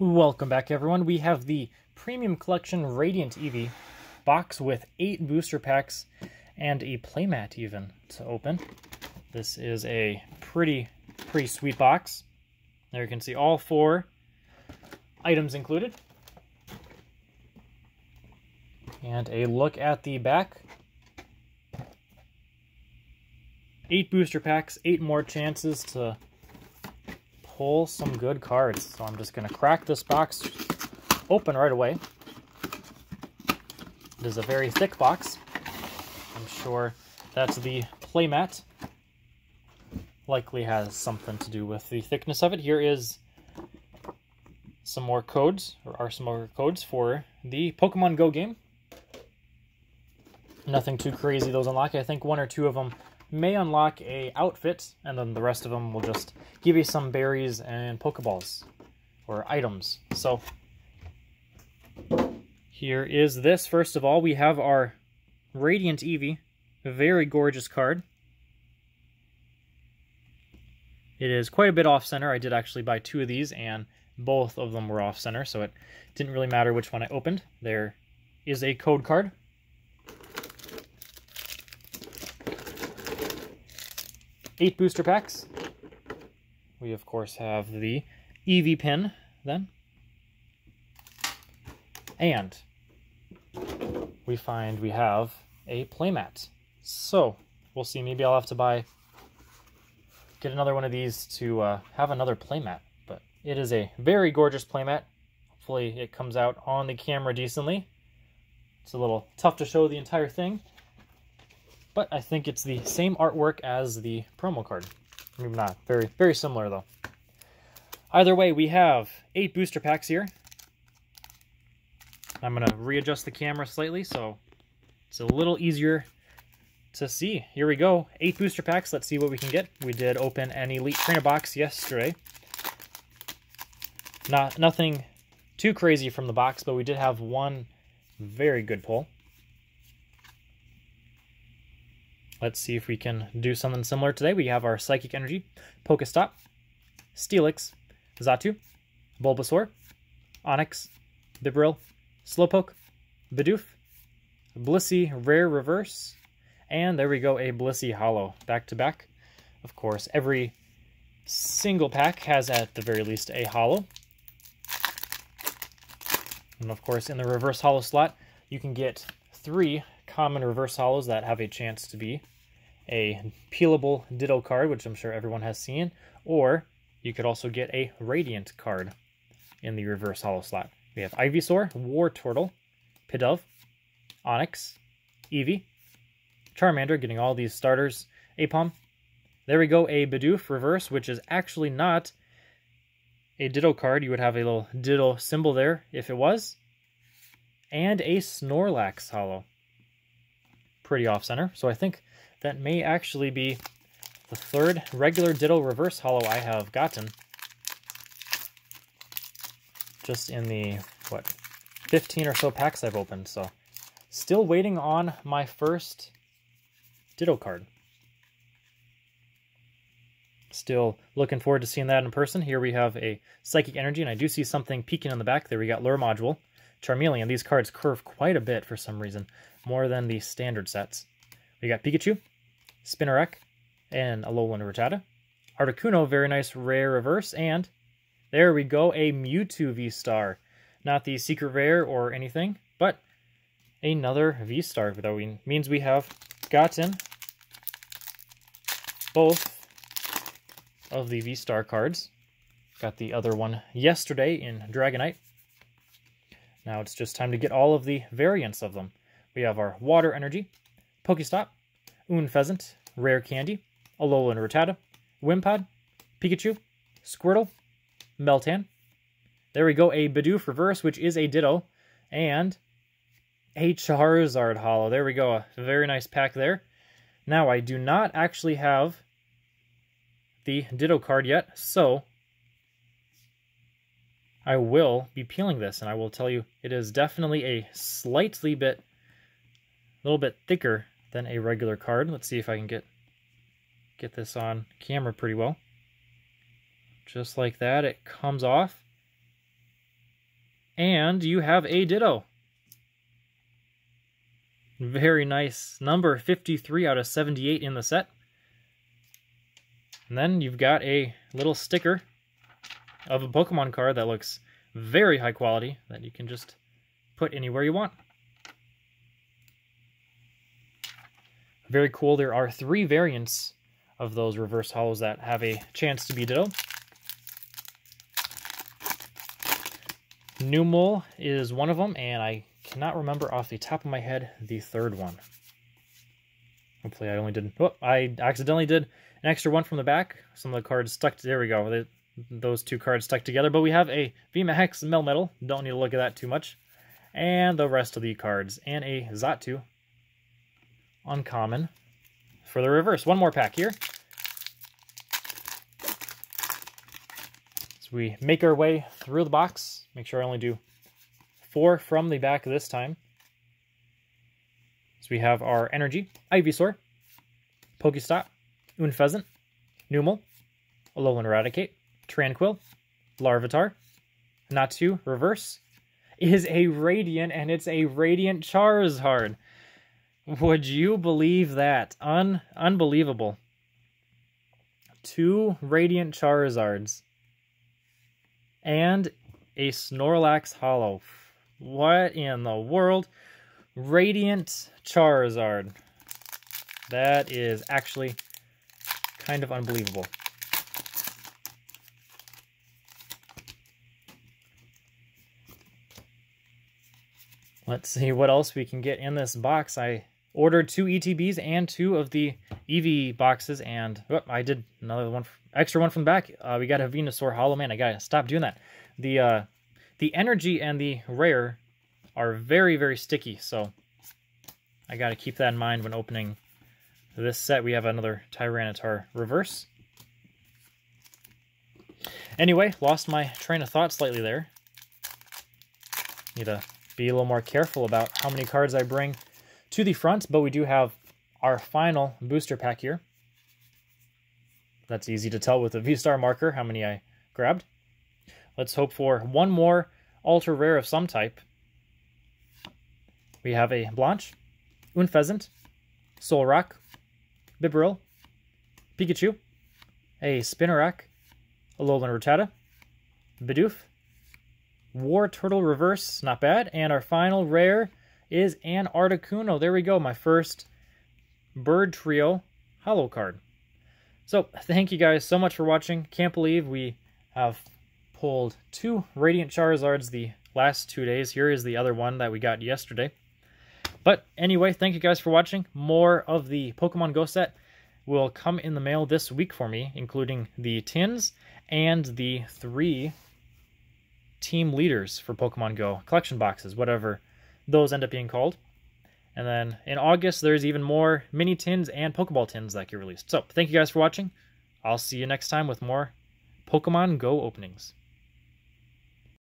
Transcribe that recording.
Welcome back, everyone. We have the Premium Collection Radiant Eevee box with eight booster packs and a playmat even to open. This is a pretty, pretty sweet box. There you can see all four items included. And a look at the back. Eight booster packs, eight more chances to pull some good cards. So I'm just going to crack this box open right away. It is a very thick box. I'm sure that's the playmat. Likely has something to do with the thickness of it. Here is some more codes, or are some more codes for the Pokemon Go game. Nothing too crazy those unlock. I think one or two of them may unlock a outfit, and then the rest of them will just give you some berries and Pokeballs, or items. So, here is this. First of all, we have our Radiant Eevee. A very gorgeous card. It is quite a bit off-center. I did actually buy two of these, and both of them were off-center, so it didn't really matter which one I opened. There is a code card eight booster packs. We, of course, have the Eevee pin then. And we find we have a playmat. So, we'll see. Maybe I'll have to buy, get another one of these to uh, have another playmat. But it is a very gorgeous playmat. Hopefully it comes out on the camera decently. It's a little tough to show the entire thing. But I think it's the same artwork as the promo card. Maybe not. Very, very similar, though. Either way, we have eight booster packs here. I'm going to readjust the camera slightly so it's a little easier to see. Here we go. Eight booster packs. Let's see what we can get. We did open an Elite Trainer box yesterday. Not Nothing too crazy from the box, but we did have one very good pull. Let's see if we can do something similar today. We have our Psychic Energy, Pokestop, Steelix, Xatu, Bulbasaur, Onix, Bibarel, Slowpoke, Bidoof, Blissey Rare Reverse, and there we go, a Blissey Holo back to back. Of course, every single pack has at the very least a Holo. And of course, in the Reverse Holo slot, you can get three common Reverse Holos that have a chance to be a peelable Ditto card, which I'm sure everyone has seen, or you could also get a Radiant card in the reverse holo slot. We have Ivysaur, Wartortle, Pidove, Onix, Eevee, Charmander, getting all these starters, Aipom. There we go, a Bidoof reverse, which is actually not a Ditto card. You would have a little Ditto symbol there if it was. And a Snorlax holo. Pretty off-center. So I think that may actually be the third regular Ditto Reverse Holo I have gotten. Just in the, what, 15 or so packs I've opened, so still waiting on my first Ditto card. Still looking forward to seeing that in person. Here we have a Psychic Energy, and I do see something peeking in the back there. We got Lure Module, Charmeleon. These cards curve quite a bit for some reason, more than the standard sets. We got Pikachu, Spinarak, and Alolan Rattata. Articuno, very nice rare reverse, and there we go, a Mewtwo V-Star. Not the secret rare or anything, but another V-Star. That means we have gotten both of the V-Star cards. Got the other one yesterday in Dragonite. Now it's just time to get all of the variants of them. We have our Water Energy, Pokestop, Pheasant, Rare Candy, Alolan Rattata, Wimpod, Pikachu, Squirtle, Meltan. There we go, a Bidoof Reverse, which is a Ditto, and a Charizard Holo. There we go, a very nice pack there. Now, I do not actually have the Ditto card yet, so I will be peeling this, and I will tell you it is definitely a slightly bit, a little bit thicker than a regular card. Let's see if I can get get this on camera pretty well. Just like that, it comes off. And you have a Ditto. Very nice. Number 53 out of 78 in the set. And then you've got a little sticker of a Pokemon card that looks very high quality that you can just put anywhere you want. Very cool. There are three variants of those reverse holos that have a chance to be Ditto. Numel is one of them, and I cannot remember off the top of my head the third one. Hopefully I only did... Oh, I accidentally did an extra one from the back. Some of the cards stuck... To, there we go. Those two cards stuck together. But we have a VMAX Melmetal. Don't need to look at that too much. And the rest of the cards. And a Xatu. Uncommon. For the reverse. One more pack here. So we make our way through the box. Make sure I only do four from the back this time. So we have our Energy, Ivysaur, Pokestop, Unfezant, Numel, Alolan Rattata, Tranquill, Larvitar, Natu, Reverse, is a Radiant, and it's a Radiant Charizard. Would you believe that? Un unbelievable. Two Radiant Charizards. And a Snorlax Holo. What in the world? Radiant Charizard. That is actually kind of unbelievable. Let's see what else we can get in this box. I ordered two ETBs and two of the Eevee boxes, and I did another one, extra one from the back. Uh, we got a Venusaur Holo Man. I gotta stop doing that. The uh, the energy and the rare are very very sticky, so I gotta keep that in mind when opening this set. We have another Tyranitar reverse. Anyway, lost my train of thought slightly there. Need be a little more careful about how many cards I bring to the front, but we do have our final booster pack here. That's easy to tell with the V-Star marker how many I grabbed. Let's hope for one more ultra rare of some type. We have a Blanche, Unfezant, Solrock, Bibarel, Pikachu, a Spinarak, a Alolan Rattata, Bidoof, Wartortle Reverse, not bad. And our final rare is an Articuno. There we go, my first Bird Trio Holo card. So, thank you guys so much for watching. Can't believe we have pulled two Radiant Charizards the last two days. Here is the other one that we got yesterday. But anyway, thank you guys for watching. More of the Pokemon Go set will come in the mail this week for me, including the tins and the three team leaders for Pokemon Go, collection boxes, whatever those end up being called. And then in August, there's even more mini tins and Pokeball tins that get released. So thank you guys for watching. I'll see you next time with more Pokemon Go openings.